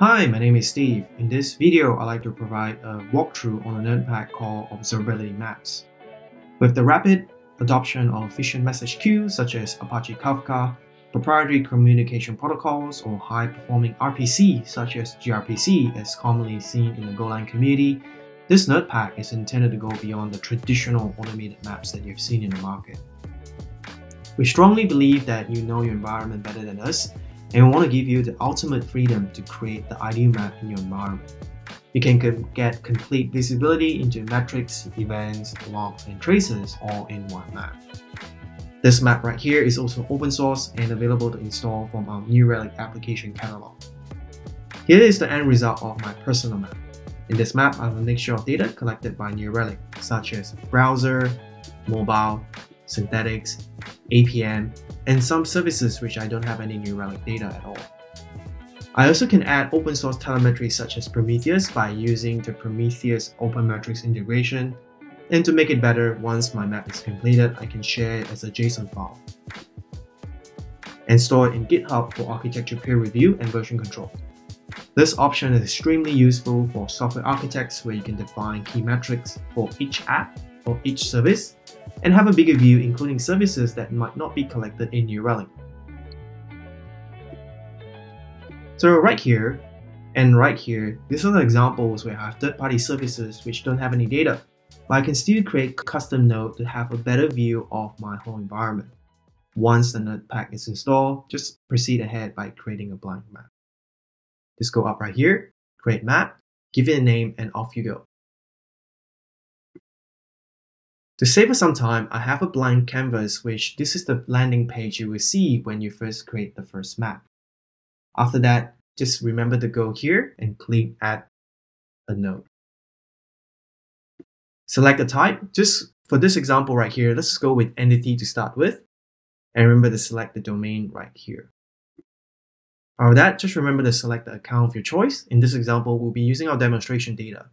Hi, my name is Steve. In this video, I'd like to provide a walkthrough on a Nerdpack called Observability Maps. With the rapid adoption of efficient message queues such as Apache Kafka, proprietary communication protocols, or high-performing RPC such as gRPC as commonly seen in the Golang community, this Nerdpack is intended to go beyond the traditional automated maps that you've seen in the market. We strongly believe that you know your environment better than us and we want to give you the ultimate freedom to create the ideal map in your environment. You can get complete visibility into metrics, events, logs, and traces all in one map. This map right here is also open source and available to install from our New Relic application catalog. Here is the end result of my personal map. In this map, I have a mixture of data collected by New Relic, such as browser, mobile, synthetics, APM, and some services which I don't have any New Relic data at all. I also can add open source telemetry such as Prometheus by using the Prometheus OpenMetrics integration. And to make it better, once my map is completed, I can share it as a JSON file and store it in GitHub for architecture peer review and version control. This option is extremely useful for software architects where you can define key metrics for each app or each service and have a bigger view including services that might not be collected in New Relic. So right here and right here, these are the examples where I have third-party services which don't have any data, but I can still create custom node to have a better view of my whole environment. Once the Nerdpack is installed, just proceed ahead by creating a blank map. Just go up right here, create map, give it a name, and off you go. To save us some time, I have a blank canvas which this is the landing page you will see when you first create the first map. After that, just remember to go here and click add a node. Select a type. Just for this example right here, let's go with entity to start with. And remember to select the domain right here. After that, just remember to select the account of your choice. In this example, we'll be using our demonstration data.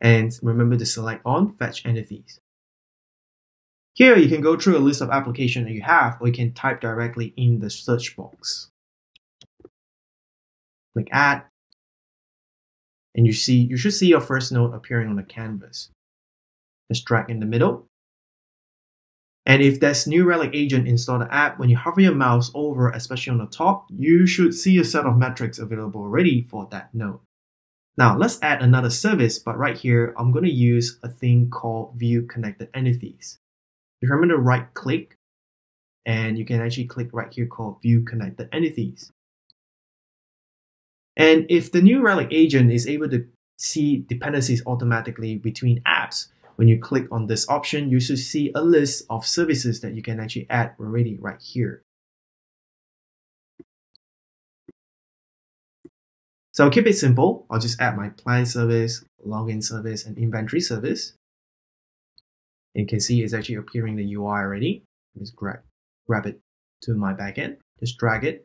And remember to select on Fetch Entities. Here, you can go through a list of applications that you have, or you can type directly in the search box. Click Add, and you see you should see your first node appearing on the canvas. Just drag in the middle. And if there's New Relic agent installed the app, when you hover your mouse over, especially on the top, you should see a set of metrics available already for that node. Now let's add another service, but right here, I'm going to use a thing called view connected entities. If remember to right click, and you can actually click right here called view connected entities. And if the new Relic agent is able to see dependencies automatically between apps, when you click on this option, you should see a list of services that you can actually add already right here. So I'll keep it simple. I'll just add my plan service, login service, and inventory service. And you can see it's actually appearing the UI already. Just grab, grab it to my backend, just drag it.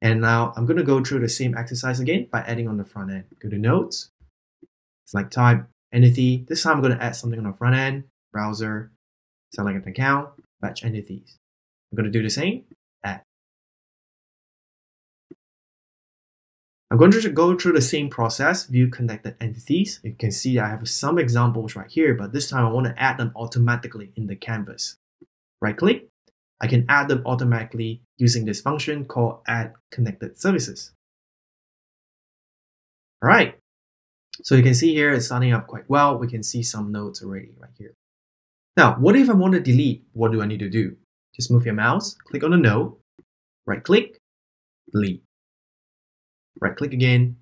And now I'm going to go through the same exercise again by adding on the front end. Go to nodes, select type, entity. This time I'm going to add something on the front end, browser, select an account, fetch entities. I'm going to do the same, I'm going to go through the same process, view connected entities. You can see I have some examples right here, but this time I want to add them automatically in the canvas. Right click, I can add them automatically using this function called add connected services. All right, so you can see here it's starting up quite well. We can see some nodes already right here. Now, what if I want to delete? What do I need to do? Just move your mouse, click on the node, right click, delete right click again,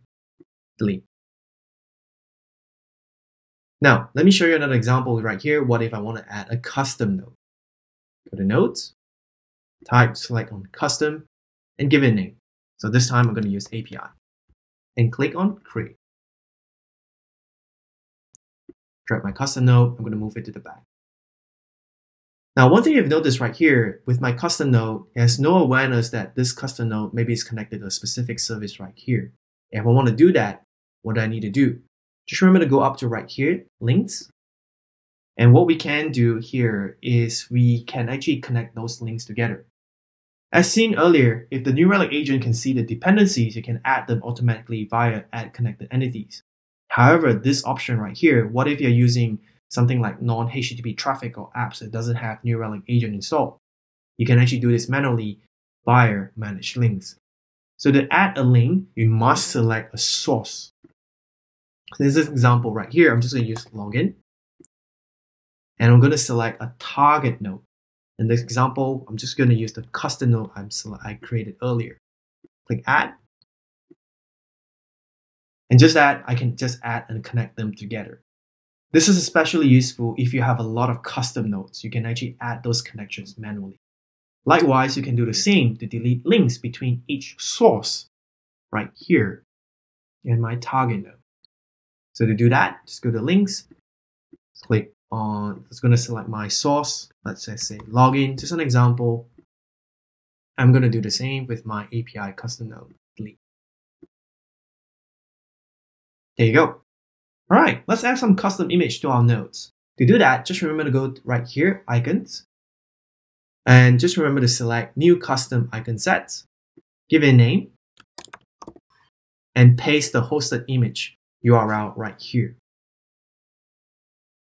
delete. Now, let me show you another example right here. What if I want to add a custom node? Go to nodes, type, select on custom, and give it a name. So this time I'm going to use API. And click on create. Drag my custom node, I'm going to move it to the back. Now, one thing you've noticed right here with my custom node, it has no awareness that this custom node maybe is connected to a specific service right here. If I want to do that, what do I need to do? Just remember to go up to right here, links. And what we can do here is we can actually connect those links together. As seen earlier, if the New Relic agent can see the dependencies, you can add them automatically via add connected entities. However, this option right here, what if you're using something like non-HTTP traffic or apps that doesn't have New Relic agent installed? You can actually do this manually via manage links. So to add a link, you must select a source. This example right here. I'm just going to use login. And I'm going to select a target node. In this example, I'm just going to use the custom node I'm I created earlier. Click add. And just that, I can just add and connect them together. This is especially useful if you have a lot of custom nodes. You can actually add those connections manually. Likewise, you can do the same to delete links between each source right here in my target node. So to do that, just go to links, click on, it's going to select my source. Let's just say login, just an example. I'm going to do the same with my API custom node delete. There you go. All right, let's add some custom image to our nodes. To do that, just remember to go right here, icons, and just remember to select new custom icon sets, give it a name, and paste the hosted image URL right here.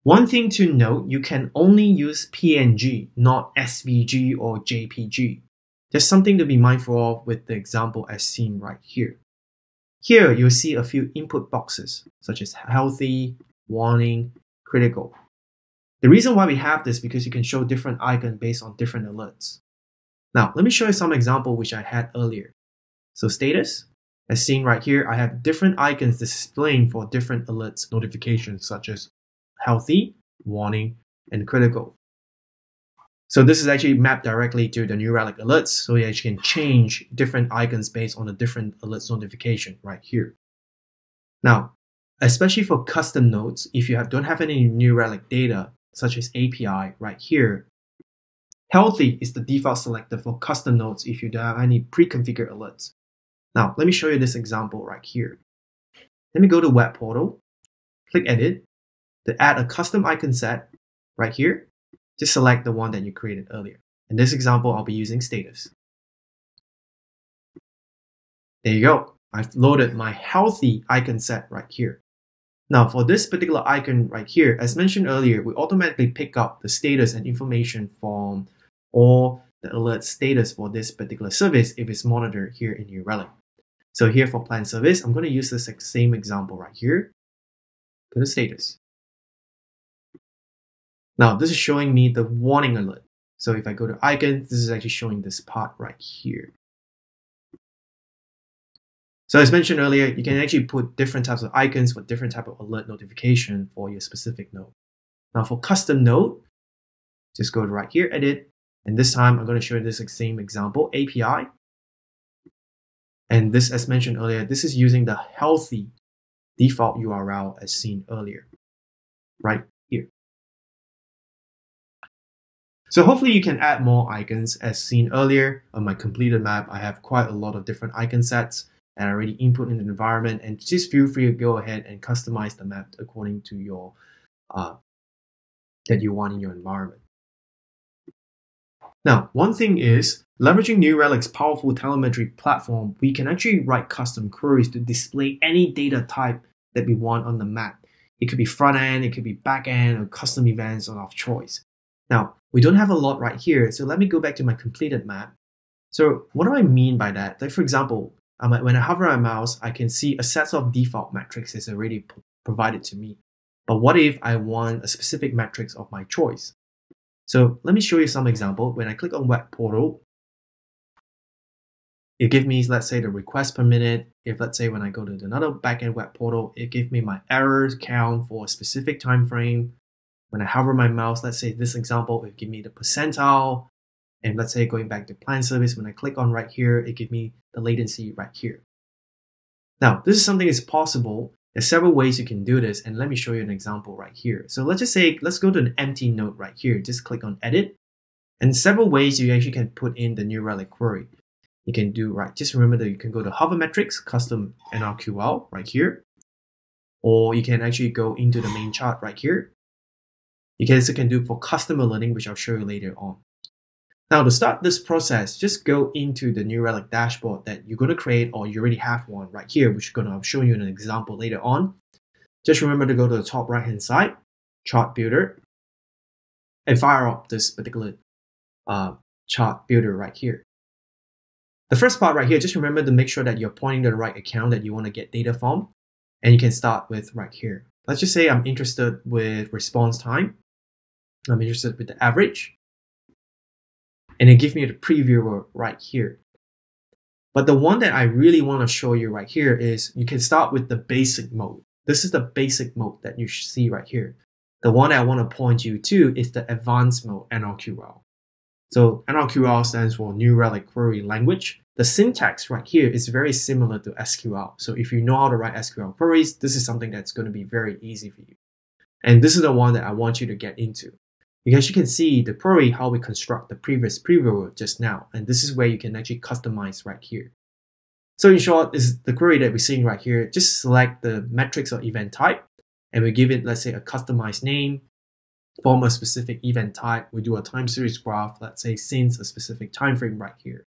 One thing to note, you can only use PNG, not SVG or JPG. There's something to be mindful of with the example as seen right here. Here, you'll see a few input boxes, such as healthy, warning, critical. The reason why we have this because you can show different icons based on different alerts. Now, let me show you some example which I had earlier. So status, as seen right here, I have different icons displaying for different alerts notifications such as healthy, warning, and critical. So this is actually mapped directly to the New Relic alerts, so you actually can change different icons based on the different alerts notification right here. Now, especially for custom nodes, if you have, don't have any New Relic data, such as API right here. Healthy is the default selector for custom nodes if you don't have any pre-configured alerts. Now, let me show you this example right here. Let me go to web portal, click edit, to add a custom icon set right here, just select the one that you created earlier. In this example, I'll be using status. There you go. I've loaded my healthy icon set right here. Now for this particular icon right here, as mentioned earlier, we automatically pick up the status and information from all the alert status for this particular service if it's monitored here in New Relic. So here for plan service, I'm going to use this same example right here. Go to status. Now this is showing me the warning alert. So if I go to icons, this is actually showing this part right here. So as mentioned earlier, you can actually put different types of icons for different type of alert notification for your specific node. Now for custom node, just go to right here, edit, and this time I'm going to show you this same example, API. And this, as mentioned earlier, this is using the healthy default URL as seen earlier, right So hopefully you can add more icons as seen earlier on my completed map. I have quite a lot of different icon sets and already input in the environment and just feel free to go ahead and customize the map according to your uh, that you want in your environment. Now, one thing is, leveraging New Relic's powerful telemetry platform, we can actually write custom queries to display any data type that we want on the map. It could be front end, it could be back end, or custom events of choice. Now, we don't have a lot right here, so let me go back to my completed map. So what do I mean by that? Like for example, when I hover my mouse, I can see a set of default metrics is already provided to me. But what if I want a specific metrics of my choice? So let me show you some example. When I click on web portal, it gives me, let's say, the request per minute. If let's say when I go to another backend web portal, it gives me my errors count for a specific time frame. When I hover my mouse, let's say this example, it give me the percentile. And let's say going back to plan service, when I click on right here, it give me the latency right here. Now, this is something that's possible. There's several ways you can do this, and let me show you an example right here. So let's just say, let's go to an empty node right here. Just click on edit, and several ways you actually can put in the new relic query. You can do, right, just remember that you can go to hover metrics, custom NRQL right here, or you can actually go into the main chart right here. You can also can do for custom alerting, which I'll show you later on. Now to start this process, just go into the New Relic dashboard that you're going to create or you already have one right here, which I'm going to show you an example later on. Just remember to go to the top right hand side, chart builder, and fire up this particular uh, chart builder right here. The first part right here, just remember to make sure that you're pointing to the right account that you want to get data from. And you can start with right here. Let's just say I'm interested with response time. I'm interested with the average. And it gives me the previewer right here. But the one that I really want to show you right here is you can start with the basic mode. This is the basic mode that you see right here. The one I want to point you to is the advanced mode NRQL. So NRQL stands for New Relic Query Language. The syntax right here is very similar to SQL. So if you know how to write SQL queries, this is something that's going to be very easy for you. And this is the one that I want you to get into. Because you can see the query, how we construct the previous preview just now. And this is where you can actually customize right here. So in short, is the query that we're seeing right here. Just select the metrics or event type, and we give it, let's say, a customized name, from a specific event type, we do a time series graph, let's say since a specific time frame right here.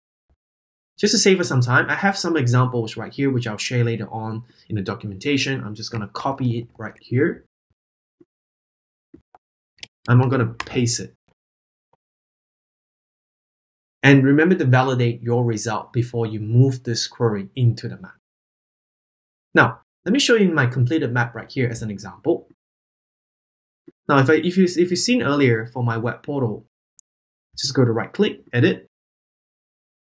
Just to save us some time, I have some examples right here, which I'll share later on in the documentation. I'm just going to copy it right here. I'm not going to paste it. And remember to validate your result before you move this query into the map. Now, let me show you my completed map right here as an example. Now, if, I, if, you, if you've seen earlier for my web portal, just go to right click, edit.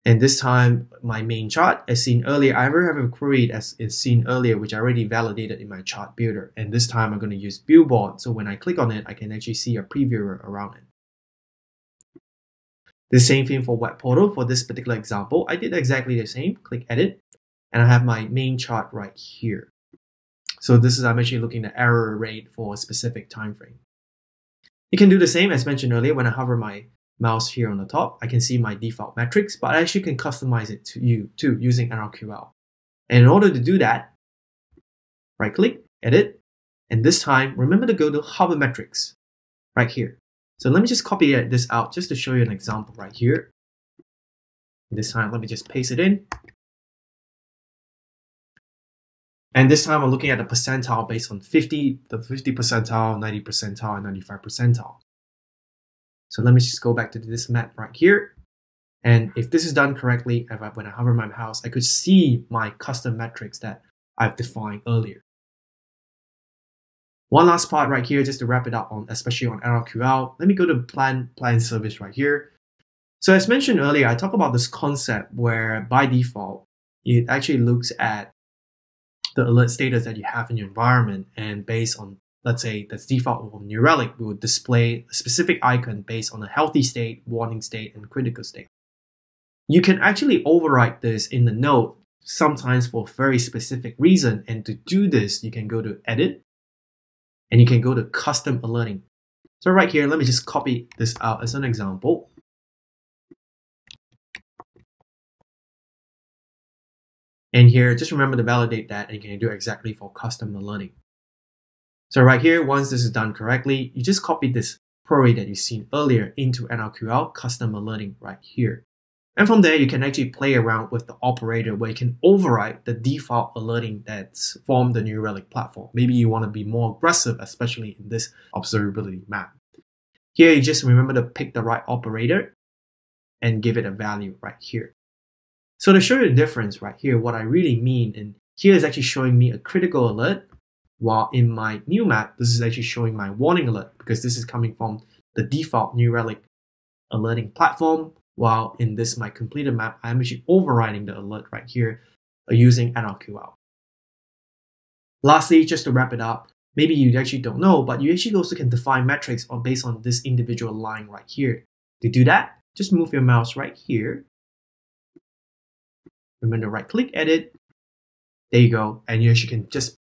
And this time, my main chart, as seen earlier, I already have a query as is seen earlier, which I already validated in my chart builder. And this time I'm going to use billboard. So when I click on it, I can actually see a previewer around it. The same thing for web portal. For this particular example, I did exactly the same. Click edit. And I have my main chart right here. So this is, I'm actually looking at error rate for a specific time frame. You can do the same as mentioned earlier when I hover my mouse here on the top, I can see my default metrics, but I actually can customize it to you too using NRQL. And in order to do that, right click, edit, and this time remember to go to hover metrics right here. So let me just copy this out just to show you an example right here. This time, let me just paste it in. And this time I'm looking at the percentile based on 50, the 50 percentile, 90 percentile, and 95 percentile. So let me just go back to this map right here. And if this is done correctly, if I, when I hover my mouse, I could see my custom metrics that I've defined earlier. One last part right here, just to wrap it up on, especially on NRQL. Let me go to plan, plan service right here. So as mentioned earlier, I talk about this concept where by default, it actually looks at the alert status that you have in your environment and based on let's say that's default of New Relic, we would display a specific icon based on a healthy state, warning state, and critical state. You can actually override this in the node sometimes for a very specific reason. And to do this, you can go to edit and you can go to custom alerting. So right here, let me just copy this out as an example. And here, just remember to validate that and you can do exactly for custom alerting. So right here, once this is done correctly, you just copy this query that you've seen earlier into NRQL custom alerting right here. And from there, you can actually play around with the operator where you can override the default alerting that's from the New Relic platform. Maybe you want to be more aggressive, especially in this observability map. Here, you just remember to pick the right operator and give it a value right here. So to show you the difference right here, what I really mean, and here is actually showing me a critical alert while in my new map, this is actually showing my warning alert because this is coming from the default New Relic alerting platform. While in this my completed map, I'm actually overriding the alert right here uh, using NRQL. Lastly, just to wrap it up, maybe you actually don't know, but you actually also can define metrics based on this individual line right here. To do that, just move your mouse right here. Remember to right click edit. There you go. And you actually can just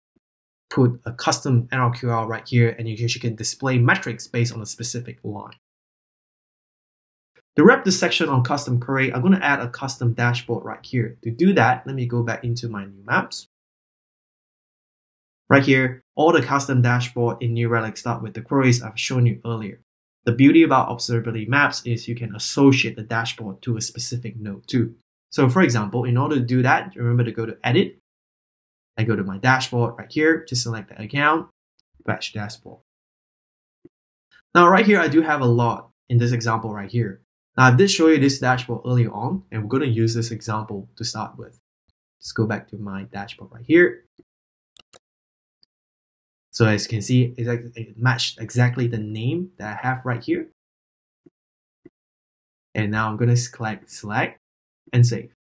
put a custom NRQL right here and you can display metrics based on a specific line. To wrap this section on custom query, I'm going to add a custom dashboard right here. To do that, let me go back into my new maps. Right here, all the custom dashboard in New Relic start with the queries I've shown you earlier. the beauty about observability maps is you can associate the dashboard to a specific node too. So for example, in order to do that, remember to go to edit. I go to my dashboard right here, just select the account, batch dashboard. Now right here, I do have a lot in this example right here. Now I did show you this dashboard earlier on, and we're going to use this example to start with. Let's go back to my dashboard right here. So as you can see, it matched exactly the name that I have right here. And now I'm going to select select and save.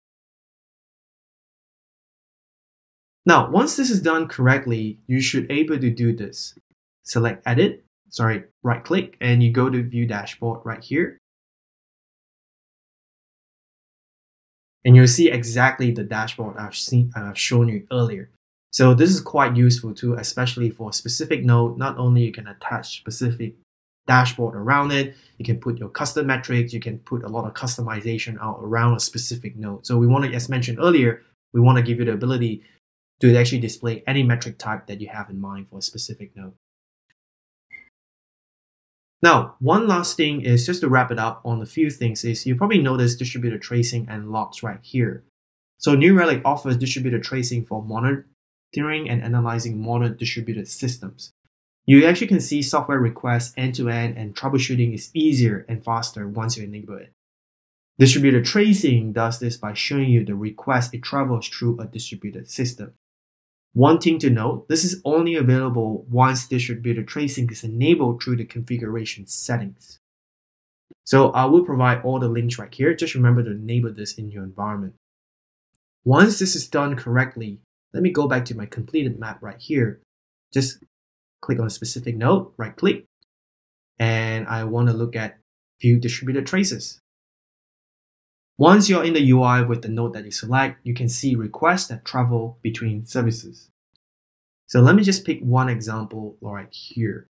Now, once this is done correctly, you should able to do this. Select edit, sorry, right click, and you go to view dashboard right here. And you'll see exactly the dashboard I've seen I've shown you earlier. So this is quite useful too, especially for a specific node. Not only you can attach specific dashboard around it, you can put your custom metrics, you can put a lot of customization out around a specific node. So we want to, as mentioned earlier, we want to give you the ability to actually display any metric type that you have in mind for a specific node. Now, one last thing is just to wrap it up on a few things is you probably notice distributed tracing and logs right here. So New Relic offers distributed tracing for monitoring and analyzing modern distributed systems. You actually can see software requests end to end and troubleshooting is easier and faster once you enable it. Distributed tracing does this by showing you the request it travels through a distributed system. One thing to note, this is only available once distributed tracing is enabled through the configuration settings. So I will provide all the links right here. Just remember to enable this in your environment. Once this is done correctly, let me go back to my completed map right here. Just click on a specific node, right click, and I want to look at view distributed traces. Once you're in the UI with the node that you select, you can see requests that travel between services. So let me just pick one example right here.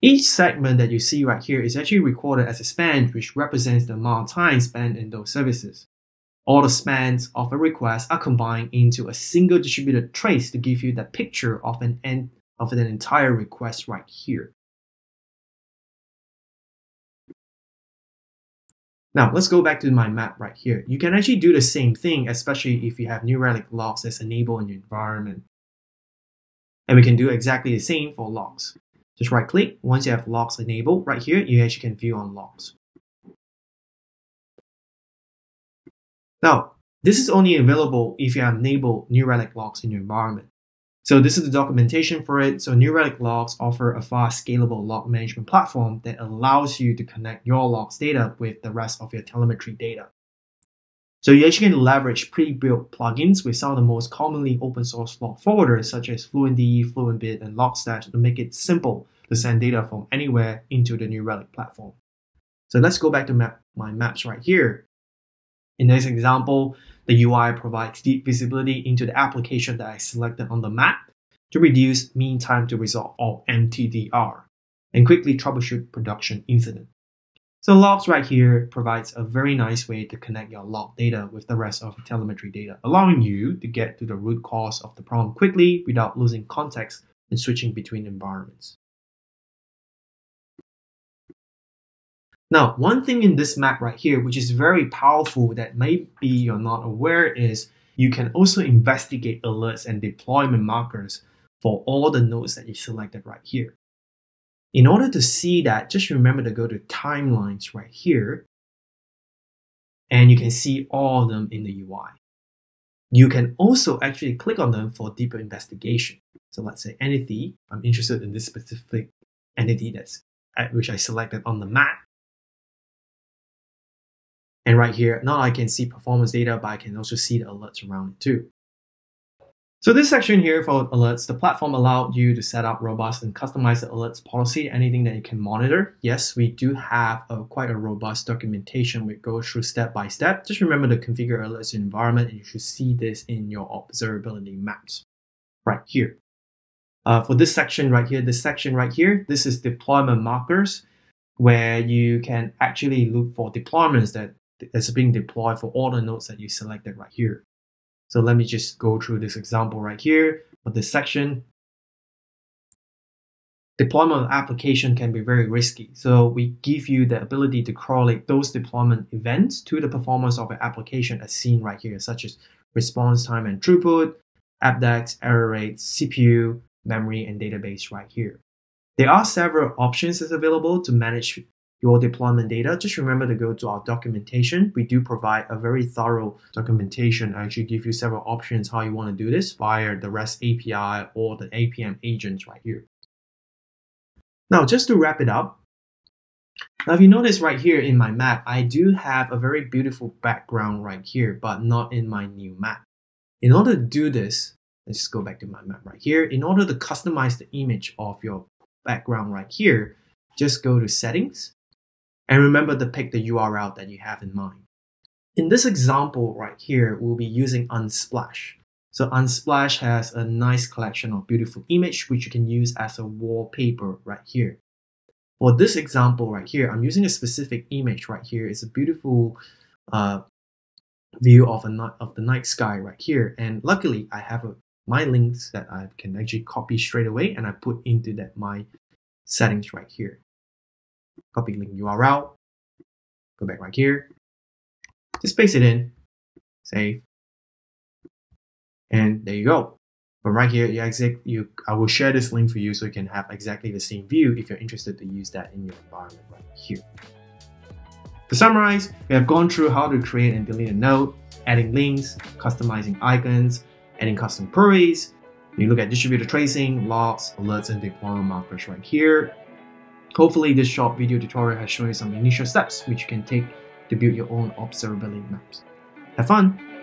Each segment that you see right here is actually recorded as a span, which represents the amount of time spent in those services. All the spans of a request are combined into a single distributed trace to give you the picture of an end of an entire request right here. Now let's go back to my map right here. You can actually do the same thing, especially if you have New Relic logs as enabled in your environment. And we can do exactly the same for logs. Just right click, once you have logs enabled right here, you actually can view on logs. Now, this is only available if you have enabled New Relic logs in your environment. So this is the documentation for it. So New Relic logs offer a fast scalable log management platform that allows you to connect your logs data with the rest of your telemetry data. So you actually can leverage pre-built plugins with some of the most commonly open source log forwarders such as FluentD, FluentBit, and Logstash to make it simple to send data from anywhere into the New Relic platform. So let's go back to map, my maps right here. In this example, the UI provides deep visibility into the application that I selected on the map to reduce mean time to resolve or MTDR and quickly troubleshoot production incident. So logs right here provides a very nice way to connect your log data with the rest of the telemetry data, allowing you to get to the root cause of the problem quickly without losing context and switching between environments. Now, one thing in this map right here, which is very powerful that maybe you're not aware is you can also investigate alerts and deployment markers for all the nodes that you selected right here. In order to see that, just remember to go to timelines right here, and you can see all of them in the UI. You can also actually click on them for deeper investigation. So let's say entity, I'm interested in this specific entity that's which I selected on the map. And right here, now I can see performance data, but I can also see the alerts around it too. So this section here for alerts, the platform allowed you to set up robust and customize the alerts policy, anything that you can monitor. Yes, we do have a, quite a robust documentation which goes through step by step. Just remember to configure alerts environment and you should see this in your observability maps right here. Uh, for this section right here, this section right here, this is deployment markers where you can actually look for deployments that is being deployed for all the nodes that you selected right here. So let me just go through this example right here for this section. deployment of application can be very risky. So we give you the ability to correlate those deployment events to the performance of an application as seen right here, such as response time and throughput, Apdex, error rates, CPU, memory, and database right here. There are several options that's available to manage your deployment data. Just remember to go to our documentation. We do provide a very thorough documentation. I actually give you several options how you want to do this via the REST API or the APM agents right here. Now, just to wrap it up, now if you notice right here in my map, I do have a very beautiful background right here, but not in my new map. In order to do this, let's just go back to my map right here. In order to customize the image of your background right here, just go to settings and remember to pick the URL that you have in mind. In this example right here, we'll be using Unsplash. So Unsplash has a nice collection of beautiful image which you can use as a wallpaper right here. For this example right here, I'm using a specific image right here. It's a beautiful uh, view of a of the night sky right here. And luckily, I have a, my links that I can actually copy straight away and I put into that my settings right here. Copy link URL. Go back right here. Just paste it in. Save and there you go. But right here, you you, I will share this link for you so you can have exactly the same view if you're interested to use that in your environment right here. To summarize, we have gone through how to create and delete a node, adding links, customizing icons, adding custom queries. You look at distributed tracing, logs, alerts, and deployment markers right here. Hopefully this short video tutorial has shown you some initial steps which you can take to build your own observability maps. Have fun!